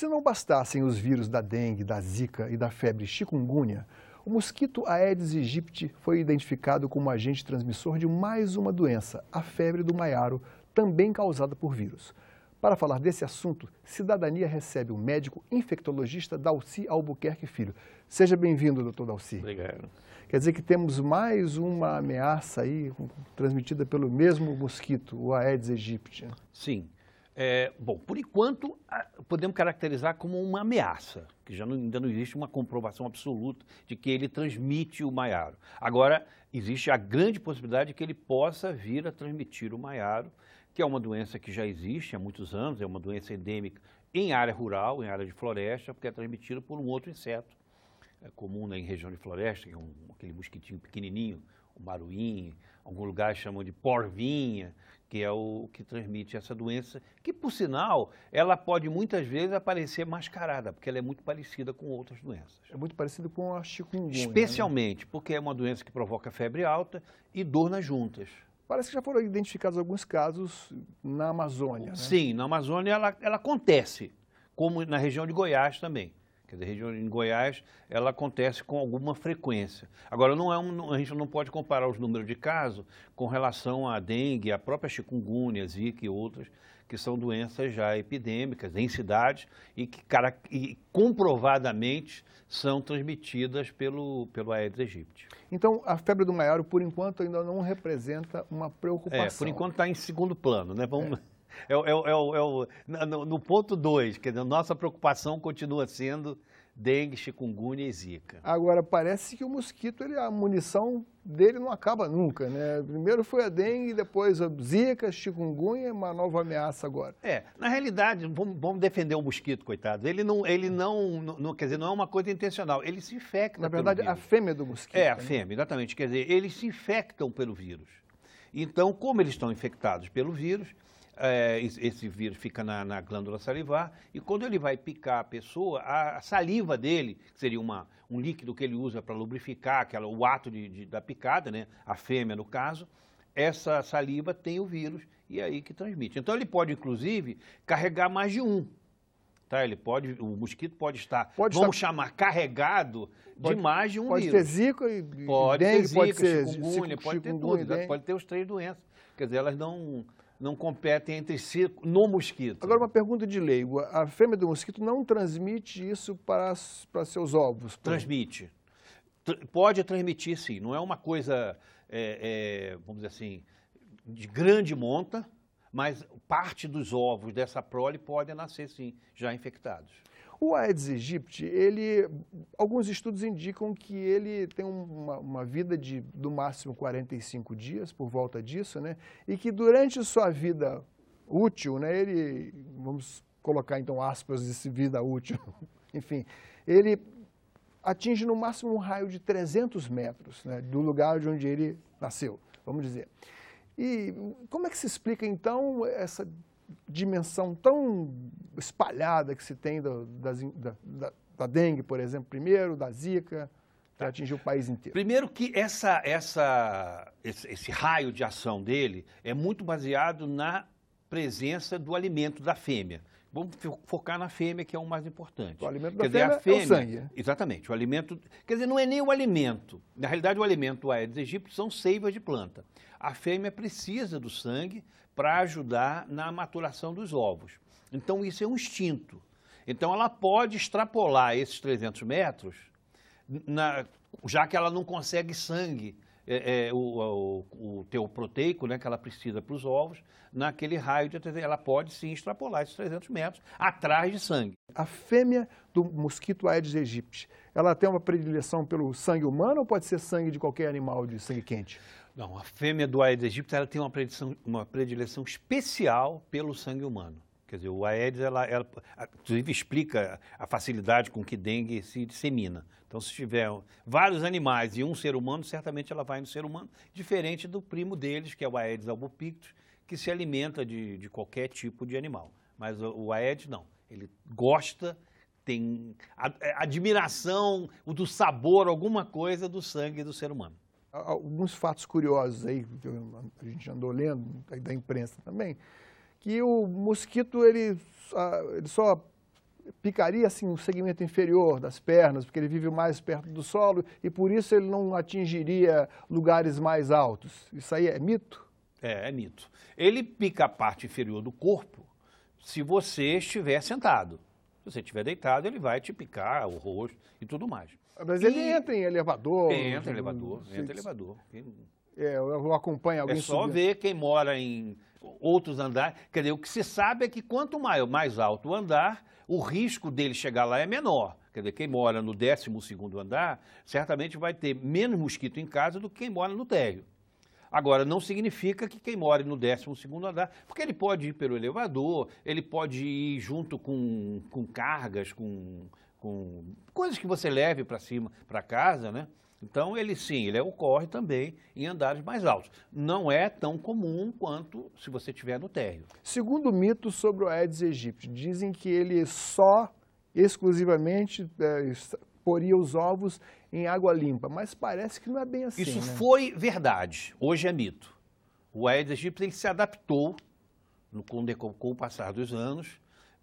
se não bastassem os vírus da dengue, da zika e da febre chikungunya, o mosquito Aedes aegypti foi identificado como agente transmissor de mais uma doença, a febre do maiaro, também causada por vírus. Para falar desse assunto, Cidadania recebe o médico infectologista Dalci Albuquerque Filho. Seja bem-vindo, doutor Dalci. Obrigado. Quer dizer que temos mais uma ameaça aí transmitida pelo mesmo mosquito, o Aedes aegypti. Sim. É, bom, por enquanto, podemos caracterizar como uma ameaça, que já não, ainda não existe uma comprovação absoluta de que ele transmite o maiaro. Agora, existe a grande possibilidade de que ele possa vir a transmitir o maiaro, que é uma doença que já existe há muitos anos, é uma doença endêmica em área rural, em área de floresta, porque é transmitida por um outro inseto, é comum né, em região de floresta, que é um, aquele mosquitinho pequenininho, maruim, alguns lugares chamam de porvinha, que é o que transmite essa doença, que por sinal, ela pode muitas vezes aparecer mascarada, porque ela é muito parecida com outras doenças. É muito parecida com a chikungunya. Né? Especialmente, né? porque é uma doença que provoca febre alta e dor nas juntas. Parece que já foram identificados alguns casos na Amazônia. Né? Sim, na Amazônia ela, ela acontece, como na região de Goiás também. Quer dizer, região em Goiás, ela acontece com alguma frequência. Agora, não é um, a gente não pode comparar os números de casos com relação à dengue, à própria chikungunya, zika e outras, que são doenças já epidêmicas em cidades e que cara, e comprovadamente são transmitidas pelo, pelo Aedes aegypti. Então, a febre do maiaro, por enquanto, ainda não representa uma preocupação. É, por enquanto está em segundo plano, né? Vamos... É. É, é, é, é no, no, ponto 2, quer dizer, nossa preocupação continua sendo dengue, chikungunya e zika. Agora, parece que o mosquito, ele, a munição dele não acaba nunca, né? Primeiro foi a dengue, depois a zika, chikungunya, uma nova ameaça agora. É, na realidade, vamos, vamos defender o mosquito, coitado. Ele não, ele não, não, quer dizer, não é uma coisa intencional, ele se infecta Na verdade, a fêmea do mosquito. É, a né? fêmea, exatamente. Quer dizer, eles se infectam pelo vírus. Então, como eles estão infectados pelo vírus, é, esse vírus fica na, na, glândula salivar e quando ele vai picar a pessoa, a, saliva dele, que seria uma, um líquido que ele usa para lubrificar aquela, o ato de, de, da picada, né, a fêmea no caso, essa saliva tem o vírus e é aí que transmite. Então ele pode, inclusive, carregar mais de um. Tá, ele pode, o mosquito pode estar, pode vamos estar, chamar, carregado pode, de mais de um pode vírus. Pode ter zika e pode dengue, ter zika, pode ser chikungunya, pode ter tudo, pode ter os três doenças. Quer dizer, elas não não competem entre si no mosquito. Agora, uma pergunta de leigo. A fêmea do mosquito não transmite isso para, para seus ovos? Transmite. Pode transmitir, sim. Não é uma coisa, é, é, vamos dizer assim, de grande monta, mas parte dos ovos dessa prole podem nascer, sim, já infectados. O Aedes aegypti, ele, alguns estudos indicam que ele tem uma, uma, vida de, do máximo, 45 dias, por volta disso, né? E que durante sua vida útil, né, ele, vamos colocar então aspas de vida útil, enfim, ele atinge no máximo um raio de 300 metros né, do lugar de onde ele nasceu, vamos dizer. E como é que se explica então essa dimensão tão espalhada que se tem do, das, da, da, da, dengue, por exemplo, primeiro, da zika, que tá. atingiu o país inteiro? Primeiro que essa, essa, esse, esse, raio de ação dele é muito baseado na presença do alimento da fêmea. Vamos focar na fêmea, que é o mais importante. O alimento da quer fêmea, dizer, a fêmea é o sangue. Exatamente. O alimento, quer dizer, não é nem o alimento. Na realidade, o alimento do Aedes aegypti são seivas de planta. A fêmea precisa do sangue para ajudar na maturação dos ovos. Então, isso é um instinto. Então, ela pode extrapolar esses 300 metros, na, já que ela não consegue sangue, é, é, o, o, o teu proteico, né, que ela precisa para os ovos, naquele raio de ela pode sim extrapolar esses 300 metros atrás de sangue. A fêmea do mosquito Aedes aegypti, ela tem uma predileção pelo sangue humano ou pode ser sangue de qualquer animal de sangue quente? Não, a fêmea do Aedes aegypti ela tem uma predileção, uma predileção especial pelo sangue humano. Quer dizer, o Aedes, ela, ela, inclusive, explica a facilidade com que dengue se dissemina. Então, se tiver vários animais e um ser humano, certamente ela vai no ser humano, diferente do primo deles, que é o Aedes albopictus, que se alimenta de, de qualquer tipo de animal. Mas o, o Aedes não. Ele gosta, tem é, admiração do sabor, alguma coisa do sangue do ser humano. Alguns fatos curiosos aí, que a gente andou lendo, da imprensa também, que o mosquito ele, ele só picaria assim o segmento inferior das pernas, porque ele vive mais perto do solo e por isso ele não atingiria lugares mais altos. Isso aí é mito? É, é mito. Ele pica a parte inferior do corpo se você estiver sentado. Se você estiver deitado, ele vai te picar o rosto e tudo mais. Mas ele e... entra em elevador. Entra em elevador, entra em elevador. É, eu acompanho alguém É só subindo. ver quem mora em outros andares. Quer dizer, o que se sabe é que quanto mais, mais alto o andar, o risco dele chegar lá é menor. Quer dizer, quem mora no 12 andar, certamente vai ter menos mosquito em casa do que quem mora no térreo. Agora, não significa que quem mora no 12 andar, porque ele pode ir pelo elevador, ele pode ir junto com, com cargas, com, com coisas que você leve para cima, para casa, né? Então, ele sim, ele ocorre também em andares mais altos. Não é tão comum quanto se você estiver no térreo. Segundo mito sobre o Aedes aegypti, dizem que ele só, exclusivamente, é, poria os ovos em água limpa, mas parece que não é bem assim. Isso né? foi verdade, hoje é mito. O Aedes aegypti se adaptou no, com, com o passar dos anos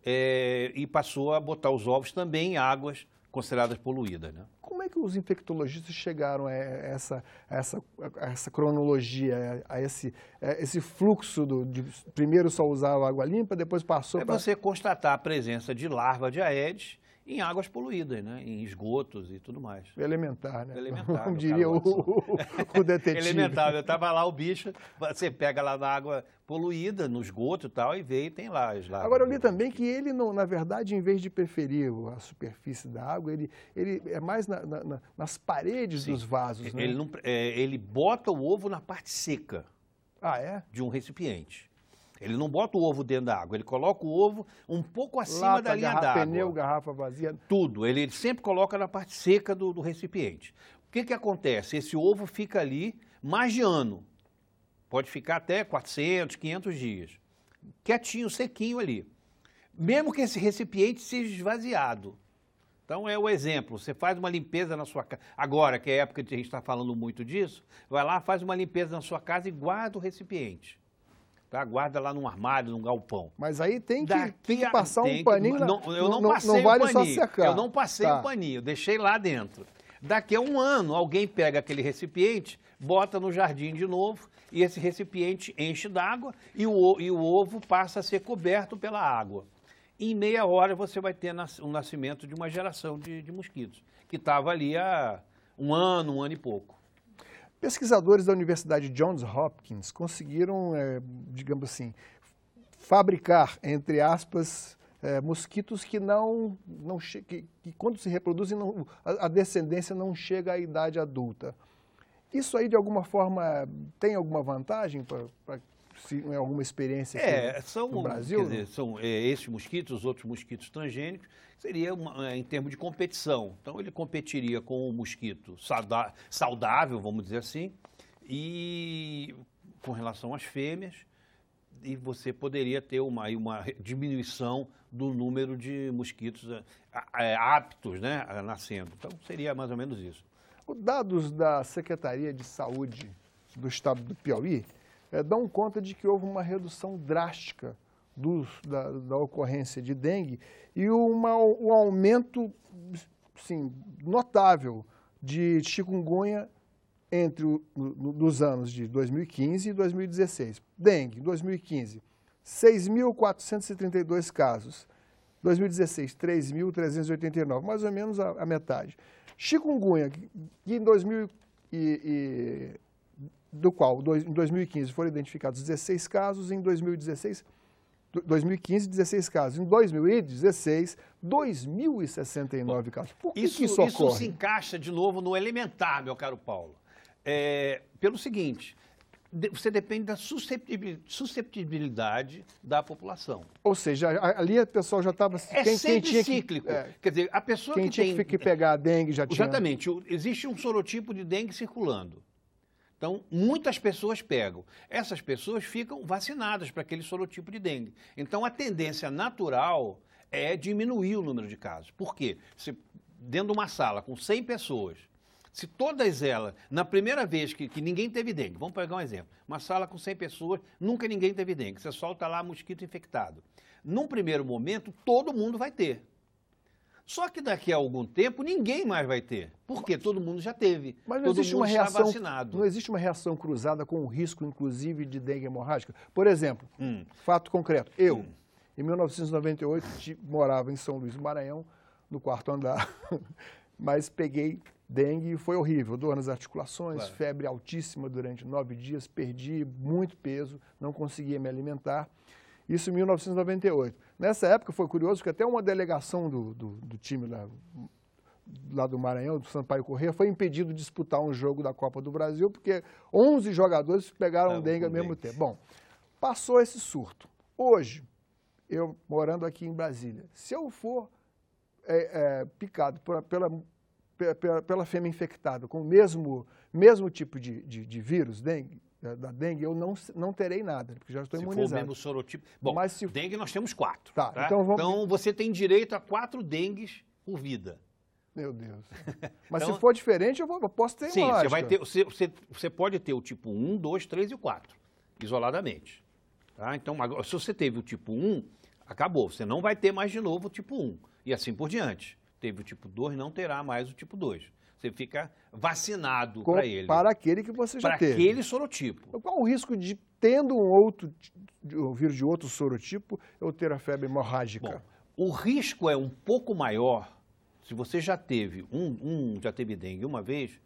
é, e passou a botar os ovos também em águas consideradas poluídas. Né? Como é que os infectologistas chegaram a essa, a essa, a essa cronologia, a esse, a esse fluxo do, de primeiro só usava água limpa, depois passou é para... É você constatar a presença de larva de Aedes em águas poluídas, né? em esgotos e tudo mais. Elementar, né? Elementar. Como diria o, o, detetive. Elementar. Eu estava lá, o bicho, você pega lá na água poluída, no esgoto e tal, e vê e tem lá as larvas. Agora, eu li também que ele, não, na verdade, em vez de preferir a superfície da água, ele, ele é mais na, na, nas paredes Sim. dos vasos, né? Ele, não, é, ele bota o ovo na parte seca. Ah, é? De um recipiente. Ele não bota o ovo dentro da água, ele coloca o ovo um pouco acima Lata, da linha d'água. pneu, garrafa vazia. Tudo. Ele sempre coloca na parte seca do, do recipiente. O que, que acontece? Esse ovo fica ali mais de ano. Pode ficar até 400, 500 dias. Quietinho, sequinho ali. Mesmo que esse recipiente seja esvaziado. Então é o exemplo, você faz uma limpeza na sua casa, agora que é a época que a gente está falando muito disso, vai lá, faz uma limpeza na sua casa e guarda o recipiente. Tá? Guarda lá num armário, num galpão. Mas aí tem que, tem que passar um paninho. Não, eu não, não passei não vale o paninho. Só secar. Eu não passei tá. o paninho, deixei lá dentro. Daqui a um ano, alguém pega aquele recipiente, bota no jardim de novo, e esse recipiente enche d'água e o, e o ovo passa a ser coberto pela água. Em meia hora você vai ter o nascimento de uma geração de, de mosquitos, que estava ali há um ano, um ano e pouco. Pesquisadores da Universidade Johns Hopkins conseguiram, é, digamos assim, fabricar, entre aspas, é, mosquitos que não, não que, que quando se reproduzem, não, a, a, descendência não chega à idade adulta. Isso aí, de alguma forma, tem alguma vantagem para alguma experiência aqui é, são, no Brasil? Dizer, são é, esses mosquitos, os outros mosquitos transgênicos, seria uma, é, em termos de competição. Então, ele competiria com o mosquito saudável, vamos dizer assim, e com relação às fêmeas, e você poderia ter uma, uma diminuição do número de mosquitos é, aptos né, nascendo. Então, seria mais ou menos isso. Os dados da Secretaria de Saúde do Estado do Piauí é, dão conta de que houve uma redução drástica do, da, da, ocorrência de dengue e uma, um aumento sim, notável de chikungunya entre o, no, nos anos de 2015 e 2016. Dengue, 2015, 6.432 casos. 2016, 3.389, mais ou menos a, a metade. Chikungunya, que em 2000 e, e do qual em 2015 foram identificados 16 casos, em 2016, 2015, 16 casos. Em 2016, 2.069 casos. Por que isso, que isso, isso se encaixa de novo no elementar, meu caro Paulo. É, pelo seguinte, você depende da susceptibilidade da população. Ou seja, ali a pessoa já estava... É quem, sempre quem cíclico. Que, é, Quer dizer, a pessoa quem que tinha tem... que pegar a dengue já tinha... Exatamente. Existe um sorotipo de dengue circulando. Então, muitas pessoas pegam. Essas pessoas ficam vacinadas para aquele sorotipo de dengue. Então, a tendência natural é diminuir o número de casos. Por quê? Se, dentro de uma sala com 100 pessoas, se todas elas, na primeira vez que, que, ninguém teve dengue, vamos pegar um exemplo, uma sala com 100 pessoas, nunca ninguém teve dengue, você solta lá mosquito infectado. Num primeiro momento, todo mundo vai ter. Só que daqui a algum tempo ninguém mais vai ter. Porque todo mundo já teve. Mas não todo existe mundo uma reação, vacinado. não existe uma reação cruzada com o risco, inclusive, de dengue hemorrágica? Por exemplo, Hum. fato concreto, eu, em 1998, ti- morava em São Luís do Maranhão, no quarto andar, mas peguei dengue e foi horrível, dor nas articulações, Claro. febre altíssima durante nove dias, perdi muito peso, não conseguia me alimentar. Isso em 1998. Nessa época foi curioso que até uma delegação do, do, do time lá, lá do Maranhão, do Sampaio Corrêa, foi impedido de disputar um jogo da Copa do Brasil, porque 11 jogadores pegaram dengue ao mesmo dengue. tempo. Bom, passou esse surto. Hoje, eu morando aqui em Brasília, se eu for é, é, picado por- pela, pe- pela, pela fêmea infectada com o mesmo, mesmo tipo de, de, de vírus, dengue, da, da dengue, eu não, não terei nada, porque já estou Se for o imunizado. mesmo sorotipo. Bom, Mas se- dengue nós temos quatro. Tá, então vamos- você tem direito a quatro dengues por vida. Meu Deus. Mas Então- se for diferente, eu, vou, eu posso ter Sim, você vai ter. Você, você, você pode ter o tipo 1, 2, 3 e 4, isoladamente. Tá? Então, agora, se você teve o tipo 1, acabou. Você não vai ter mais de novo o tipo 1. E assim por diante. Teve o tipo 2, não terá mais o tipo 2. Você fica vacinado para ele. Para aquele que você já Para teve. aquele sorotipo. Qual o risco de, tendo um outro, um vírus de outro sorotipo, eu ter a febre hemorrágica? Bom, o risco é um pouco maior se você já teve um, um já teve dengue uma vez,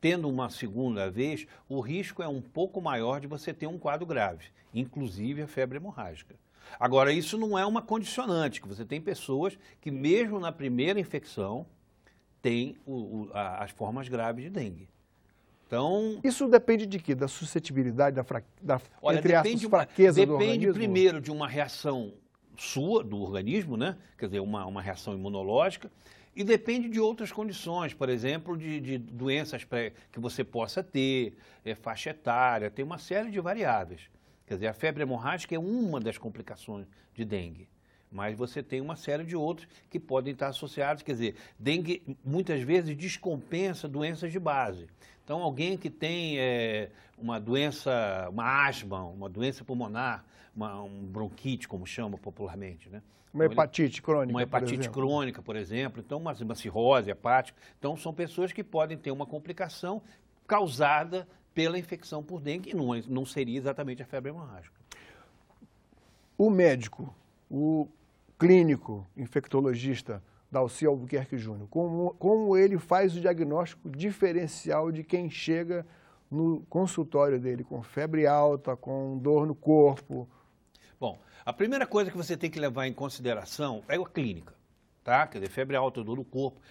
tendo uma segunda vez, o risco é um pouco maior de você ter um quadro grave, inclusive a febre hemorrágica. Agora, isso não é uma condicionante, que você tem pessoas que mesmo na primeira infecção têm o- o- a- as formas graves de dengue. Então, Isso depende de quê? Da suscetibilidade, da, fra... da Olha, entre aspas, depende, uma- fraqueza do depende primeiro de uma reação sua, do organismo, né? Quer dizer, uma, uma reação imunológica, e depende de outras condições, por exemplo, de, de doenças pré- que você possa ter, é, faixa etária, tem uma série de variáveis. Quer dizer, a febre hemorrágica é uma das complicações de dengue. Mas você tem uma série de outros que podem estar associados. Quer dizer, dengue muitas vezes descompensa doenças de base. Então, alguém que tem eh, uma doença, uma asma, uma doença pulmonar, uma, um bronquite, como chama popularmente, né? Uma Então, ele- hepatite crônica, uma por hepatite exemplo. crônica, por exemplo, então uma, uma cirrose hepática. Então são pessoas que podem ter uma complicação causada pela infecção por dengue, e não, é- não seria exatamente a febre hemorrágica. O médico, o clínico infectologista Dalci Albuquerque Júnior, como, como ele faz o diagnóstico diferencial de quem chega no consultório dele com febre alta, com dor no corpo? Bom, a primeira coisa que você tem que levar em consideração é a clínica, tá? Quer dizer, febre alta, dor no corpo,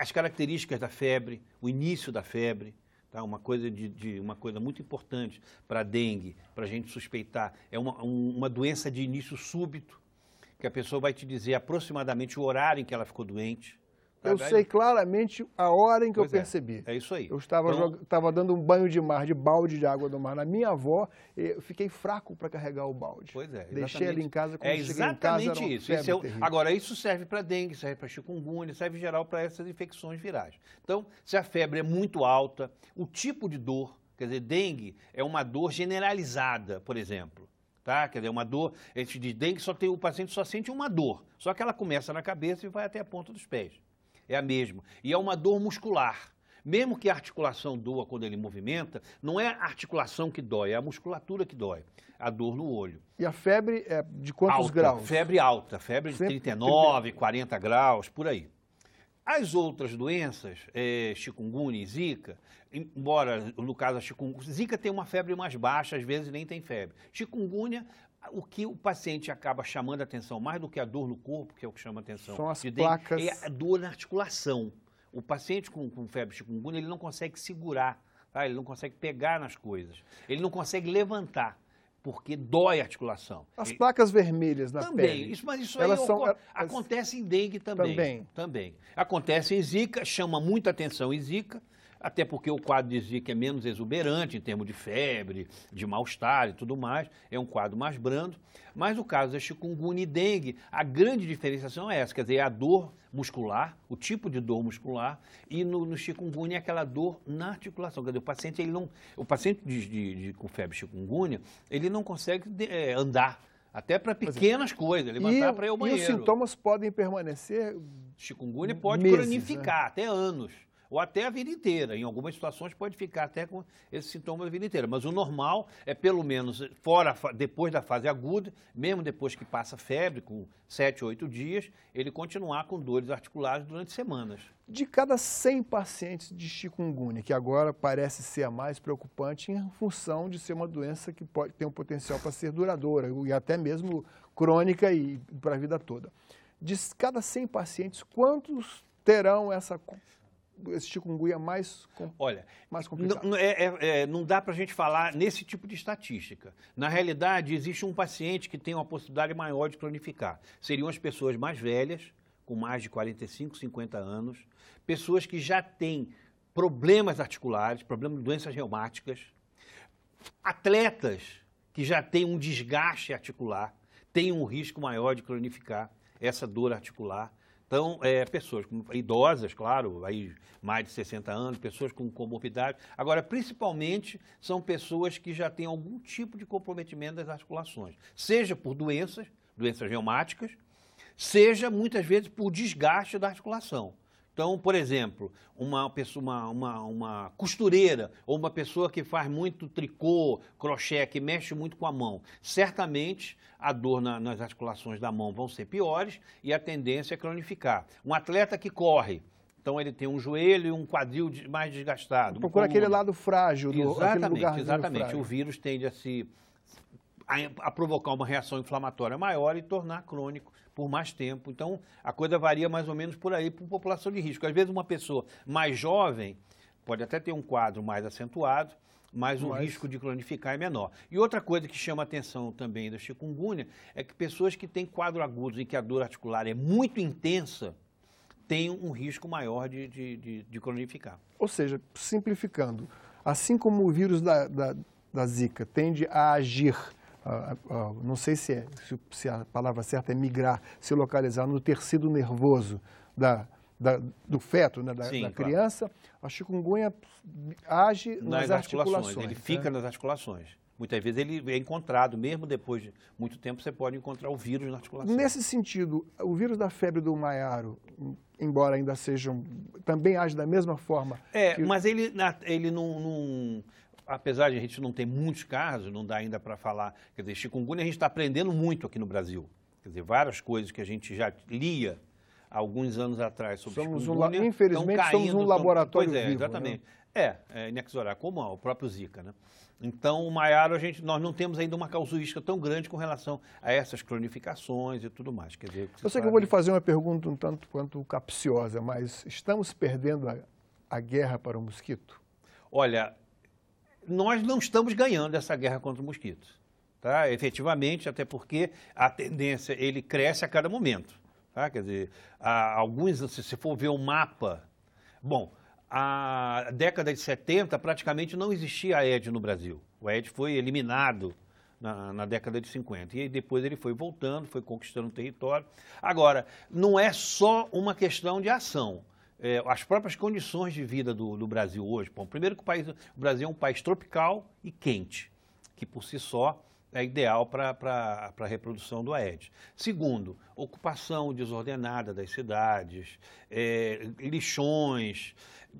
as características da febre, o início da febre, tá? Uma coisa de, de- uma coisa muito importante para dengue, para a gente suspeitar, é uma, um- uma doença de início súbito, que a pessoa vai te dizer aproximadamente o horário em que ela ficou doente. tá? Eu sei claramente a hora em que Pois eu é, percebi. É isso aí. Eu estava, Então, jog- estava dando um banho de mar, de balde de água do mar na minha avó, e eu fiquei fraco para carregar o balde. Pois é. Deixei ela exatamente. em casa, quando É cheguei em casa exatamente era isso. Isso é o- agora, isso serve para dengue, serve para chikungunya, serve em geral para essas infecções virais. Então, se a febre é muito alta, o tipo de dor, quer dizer, dengue é uma dor generalizada, por exemplo. Tá? Quer dizer, uma dor, a gente diz dengue, só tem, o paciente só sente uma dor, só que ela começa na cabeça e vai até a ponta dos pés. É a mesma. E é uma dor muscular. Mesmo que a articulação doa quando ele movimenta, não é a articulação que dói, é a musculatura que dói. A dor no olho. E a febre é de quantos Alta, graus? Febre alta, febre de Sempre 39, 40 graus, por aí. As outras doenças, é, chikungunya e zika, embora no caso a chikungunya, zika tem uma febre mais baixa, às vezes nem tem febre. Chikungunya, o que o paciente acaba chamando a atenção, mais do que a dor no corpo, que é o que chama a atenção, São as placas. é a dor na articulação. O paciente com, com febre chikungunya, ele não consegue segurar, tá? ele não consegue pegar nas coisas, ele não consegue levantar, porque dói a articulação. As placas vermelhas na também, pele. isso, mas isso Elas aí são- acontece em dengue também. Também. Também. Acontece em zika, chama muita atenção em zika, até porque o quadro de zika é menos exuberante em termos de febre, de mal-estar e tudo mais, é um quadro mais brando. Mas o caso da chikungunya e dengue, a grande diferenciação é essa, quer dizer, é a dor muscular, o tipo de dor muscular, e no, no chikungunya é aquela dor na articulação. Quer dizer, o paciente, ele não, o paciente de, de- de- com febre chikungunya, ele não consegue de- eh, andar, até para pequenas coisas, levantar para ir ao e banheiro. os sintomas podem permanecer chikungunya pode Meses, cronificar né? até anos ou até a vida inteira. Em algumas situações pode ficar até com esses sintomas a vida inteira. Mas o normal é pelo menos fora depois da fase aguda, mesmo depois que passa febre, com 7, 8 dias, ele continuar com dores articulares durante semanas. De cada 100 pacientes de chikungunya, que agora parece ser a mais preocupante em função de ser uma doença que pode ter um potencial para ser duradoura e até mesmo crônica e para a vida toda. De cada 100 pacientes, quantos terão essa esse chikungunya mais, Olha, mais complicado? Não, é, é, é, não dá para a gente falar nesse tipo de estatística. Na realidade, existe um paciente que tem uma possibilidade maior de cronificar. Seriam as pessoas mais velhas, com mais de 45, 50 anos, pessoas que já têm problemas articulares, problemas de doenças reumáticas, atletas que já têm um desgaste articular, têm um risco maior de cronificar essa dor articular. Então, é, pessoas idosas, claro, aí mais de 60 anos, pessoas com comorbidade. Agora, principalmente, são pessoas que já têm algum tipo de comprometimento das articulações, seja por doenças, doenças reumáticas, seja muitas vezes por desgaste da articulação. Então, por exemplo, uma pessoa, uma, uma, uma, costureira ou uma pessoa que faz muito tricô, crochê, que mexe muito com a mão, certamente a dor na, nas articulações da mão vão ser piores e a tendência é cronificar. Um atleta que corre, então ele tem um joelho e um quadril mais desgastado. Procura um aquele lado frágil do Exatamente, exatamente. Frágil. O vírus tende a se a, a provocar uma reação inflamatória maior e tornar crônico por mais tempo. Então, a coisa varia mais ou menos por aí, por população de risco. Às vezes, uma pessoa mais jovem pode até ter um quadro mais acentuado, mas o mas... risco de cronificar é menor. E outra coisa que chama a atenção também da chikungunya é que pessoas que têm quadro agudo em que a dor articular é muito intensa têm um risco maior de, de, de, de cronificar. Ou seja, simplificando, assim como o vírus da, da, da Zika tende a agir não sei se, é, se, a palavra certa é migrar, se localizar no tecido nervoso da, da, do feto, né, da, Sim, da criança, claro. a chikungunya age nas, nas articulações. articulações. Ele fica né? nas articulações. Muitas vezes ele é encontrado, mesmo depois de muito tempo, você pode encontrar o vírus na articulação. Nesse sentido, o vírus da febre do Maiaro, embora ainda sejam, também age da mesma forma? É, que... mas ele, ele não, não apesar de a gente não ter muitos casos, não dá ainda para falar, quer dizer, chikungunya a gente está aprendendo muito aqui no Brasil. Quer dizer, várias coisas que a gente já lia alguns anos atrás sobre somos chikungunya. Um, infelizmente, caindo, somos um laboratório Pois é, vivo, exatamente. Né? É, é inexorável, como o próprio Zika, né? Então, o Maiaro, a gente, nós não temos ainda uma casuística tão grande com relação a essas cronificações e tudo mais. Quer dizer, eu sei que eu vou lhe fazer uma pergunta um tanto quanto capciosa, mas estamos perdendo a, a guerra para o mosquito? Olha, nós não estamos ganhando essa guerra contra o mosquito. Tá? Efetivamente, até porque a tendência, ele cresce a cada momento. Tá? Quer dizer, alguns, se você for ver o mapa, bom, a década de 70 praticamente não existia a ED no Brasil. O ED foi eliminado na, na, década de 50. E aí depois ele foi voltando, foi conquistando território. Agora, não é só uma questão de ação é, as próprias condições de vida do, do Brasil hoje. Bom, primeiro que o, país, o Brasil é um país tropical e quente, que por si só é ideal para a reprodução do Aedes. Segundo, ocupação desordenada das cidades, é, lixões,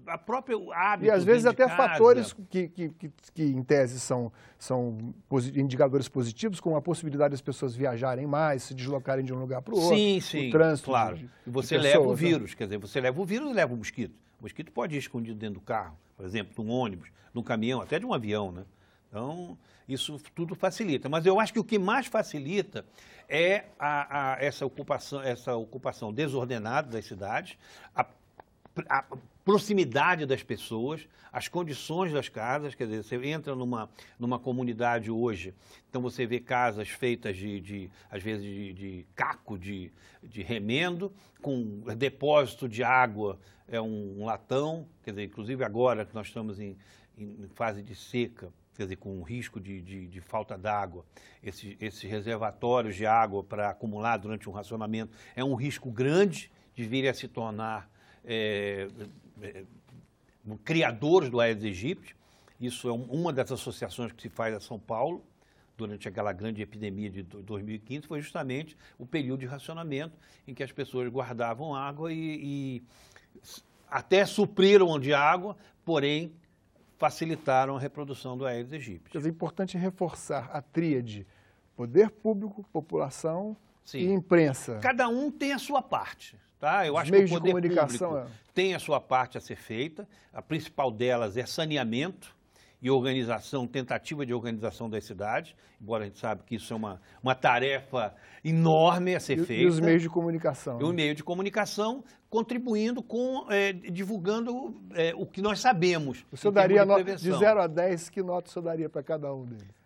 a própria hábito E às vezes até casa. fatores que, que, que, que, em tese são, são indicadores positivos, como a possibilidade das pessoas viajarem mais, se deslocarem de um lugar para o outro. Sim, sim, o trânsito claro. De, você pessoas, leva o né? vírus, né? quer dizer, você leva o vírus e leva o mosquito. O mosquito pode ir escondido dentro do carro, por exemplo, de um ônibus, de um caminhão, até de um avião, né? Então, isso tudo facilita. Mas eu acho que o que mais facilita é a, a, essa, ocupação, essa ocupação desordenada das cidades, a, a proximidade das pessoas, as condições das casas, quer dizer, você entra numa, numa comunidade hoje, então você vê casas feitas de, de às vezes, de, de, caco, de, de remendo, com depósito de água, é um, um latão, quer dizer, inclusive agora que nós estamos em, em fase de seca, quer dizer, com risco de, de, de falta d'água, esses, esses reservatórios de água para acumular durante um racionamento é um risco grande de vir a se tornar é, é, criadores do Aedes aegypti. Isso é uma das associações que se faz a São Paulo. durante aquela grande epidemia de 2015 foi justamente o período de racionamento em que as pessoas guardavam água e, e até supriram de água, porém facilitaram a reprodução do Aedes aegypti. É importante reforçar a tríade poder público, população Sim. e imprensa. Cada um tem a sua parte. Tá? Eu Os acho meios que o poder de comunicação público é... tem a sua parte a ser feita. A principal delas é saneamento e organização, tentativa de organização das cidades, embora a gente sabe que isso é uma, uma tarefa enorme a ser e, feita. E os meios de comunicação. E o meio de comunicação contribuindo com, é, divulgando é, o que nós sabemos. O senhor daria, de, de 0 a 10, que nota o senhor daria para cada um deles?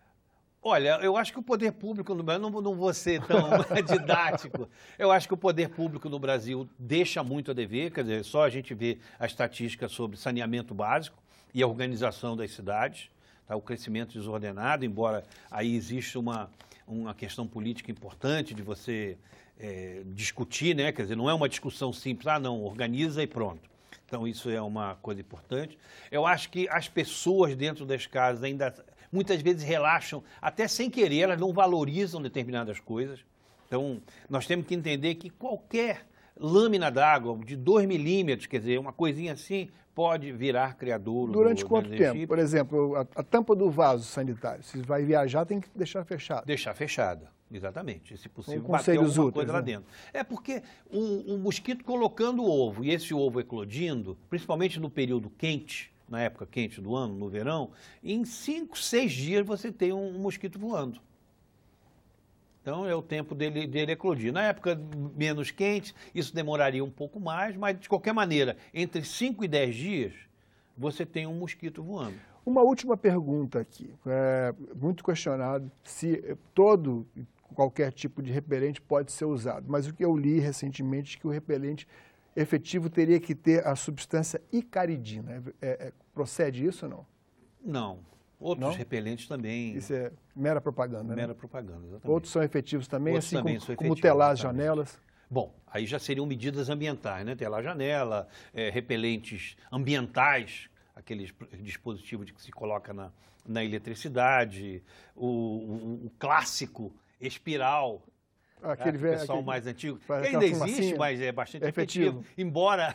Olha, eu acho que o poder público no Brasil, não, não vou ser tão didático, eu acho que o poder público no Brasil deixa muito a dever, quer dizer, só a gente vê a estatística sobre saneamento básico e a organização das cidades, tá? o crescimento desordenado, embora aí exista uma, uma questão política importante de você é, discutir, né? quer dizer, não é uma discussão simples, ah, não, organiza e pronto. Então, isso é uma coisa importante. Eu acho que as pessoas dentro das casas ainda muitas vezes relaxam, até sem querer, elas não valorizam determinadas coisas. Então, nós temos que entender que qualquer lâmina d'água de 2 milímetros, quer dizer, uma coisinha assim, pode virar criador. Durante do, quanto tempo? Por exemplo, a, a, tampa do vaso sanitário, se vai viajar, tem que deixar fechada. Deixar fechada, exatamente. Se possível, bater alguma úteis, coisa né? lá dentro. É porque um, um mosquito colocando ovo e esse ovo eclodindo, principalmente no período quente, na época quente do ano, no verão, em cinco, seis dias você tem um, mosquito voando. Então é o tempo dele, dele eclodir. Na época menos quente, isso demoraria um pouco mais, mas de qualquer maneira, entre 5 e 10 dias, você tem um mosquito voando. Uma última pergunta aqui. É muito questionado se todo, qualquer tipo de repelente pode ser usado. Mas o que eu li recentemente é que o repelente efetivo teria que ter a substância icaridina. É, é, procede isso ou não? Não. Outros não? repelentes também. Isso é mera propaganda, né? Mera propaganda, exatamente. Outros são efetivos também, Outros assim também como, como telar as janelas. Bom, aí já seriam medidas ambientais, né? Telar janela, é, repelentes ambientais, aqueles dispositivos que se coloca na, na eletricidade, o, o, o clássico espiral, Aquele velho, pessoal aquele, mais antigo. Ainda existe, mas é bastante é efetivo. efetivo. Embora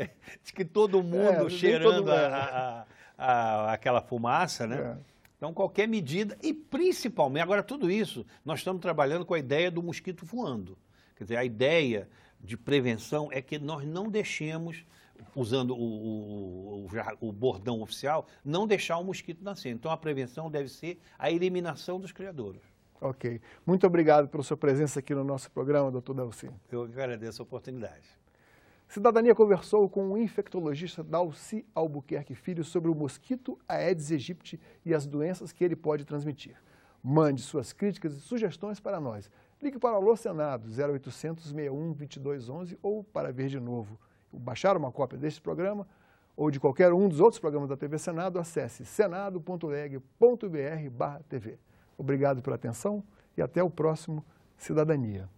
que todo mundo é, cheirando todo a, a, a, aquela fumaça, né? É. Então, qualquer medida, e principalmente, agora tudo isso, nós estamos trabalhando com a ideia do mosquito voando. Quer dizer, a ideia de prevenção é que nós não deixemos, usando o, o, o, o bordão oficial, não deixar o mosquito nascer. Então, a prevenção deve ser a eliminação dos criadores. Ok. Muito obrigado pela sua presença aqui no nosso programa, doutor Dalci. Eu agradeço a oportunidade. Cidadania conversou com o infectologista Dalci Albuquerque Filho sobre o mosquito Aedes aegypti e as doenças que ele pode transmitir. Mande suas críticas e sugestões para nós. Ligue para o Alô Senado 0800 61 2211 ou para ver de novo. Baixar uma cópia deste programa ou de qualquer um dos outros programas da TV Senado, acesse senado.leg.br/tv. Obrigado pela atenção e até o próximo Cidadania.